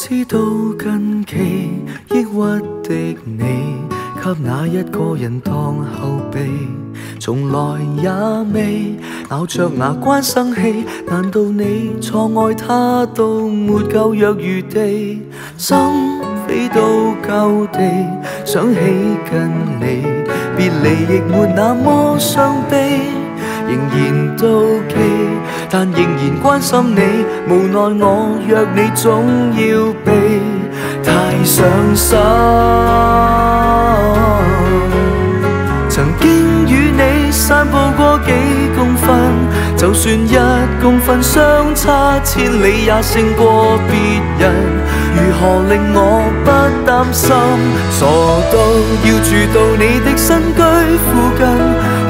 知道近期抑郁的你，给哪一个人当后备？从来也未咬着牙关生气，难道你错爱他都没够若余地？心飞到旧地，想起跟你别离亦没那么伤悲，仍然妒忌，但仍然关心你。无奈我约你总要避，太伤心。曾经与你散步过几公分，就算一公分相差千里，也胜过别人。如何令我不担心？傻到要住到你的新居附近，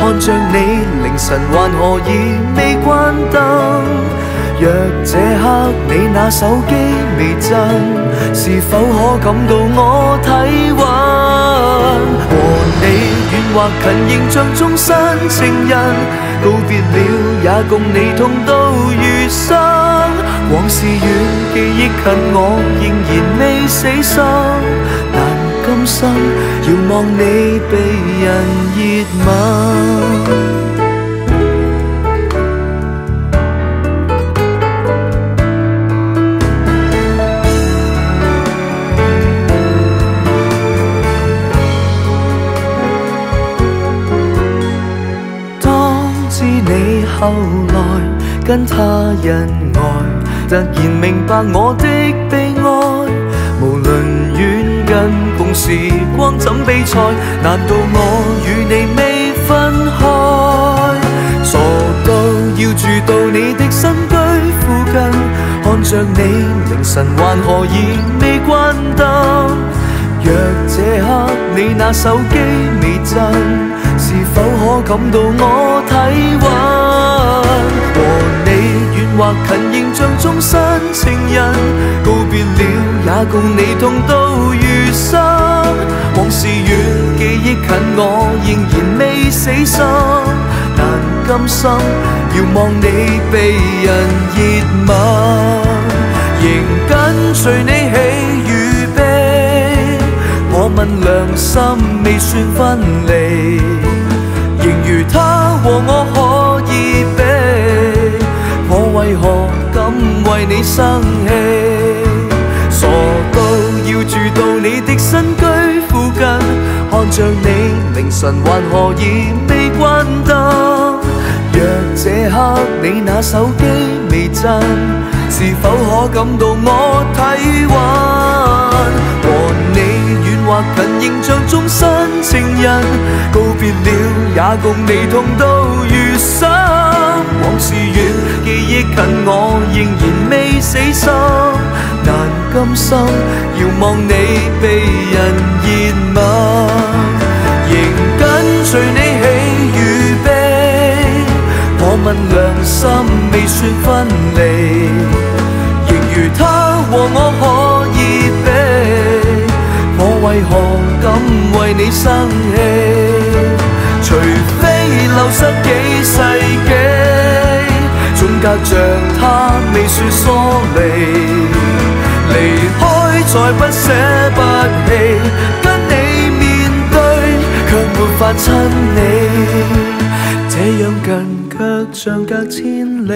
看着你凌晨还何以未关灯？若这刻你那手机微震，是否可感到我体温？和你远或近，仍像终身情人。告别了，也共你痛到余生。往事远，记忆近，我仍然未死心。 心，遥望你被人热吻。后来跟他恩爱，突然明白我的近，共时光怎比赛？难道我与你未分开？傻到要住到你的新居附近，看着你凌晨还何以未关灯？若这刻你那手机微震，是否可感到我体温？和你远或近，仍像终身情人。告别了，也共你痛到余生。 往事远，记忆近，我仍然未死心。难甘心，遥望你被人热吻，仍跟随你喜与悲。我问良心，未算分离，看着你凌晨还何以未关灯？若这刻你那手机微震，是否可感到我体温？和你远或近，仍像终身情人。告别了，也共你痛到余生。往事远，记忆近，我仍然未死心。 难甘心，遥望你被人热吻，仍跟随你喜与悲。我问良心，未算分离，仍如他和我可以比。我为何敢为你生气？除非流失几世纪。隔着他未算疏离，离开 再不舍不弃，跟你面对却没法亲你，这样近却像隔千里，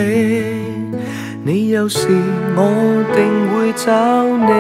你有事我定会找你。